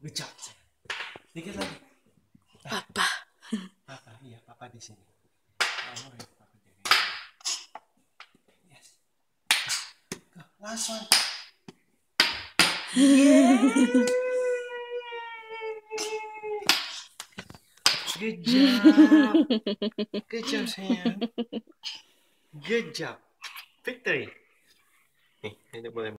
Good job. Dikit lagi. Papa. Papa, iya, papa di sini. Oh, iya, papa jagain. Yes. Last one. Good job. Good job, sayang. Good job. Victory. ahí le podemos.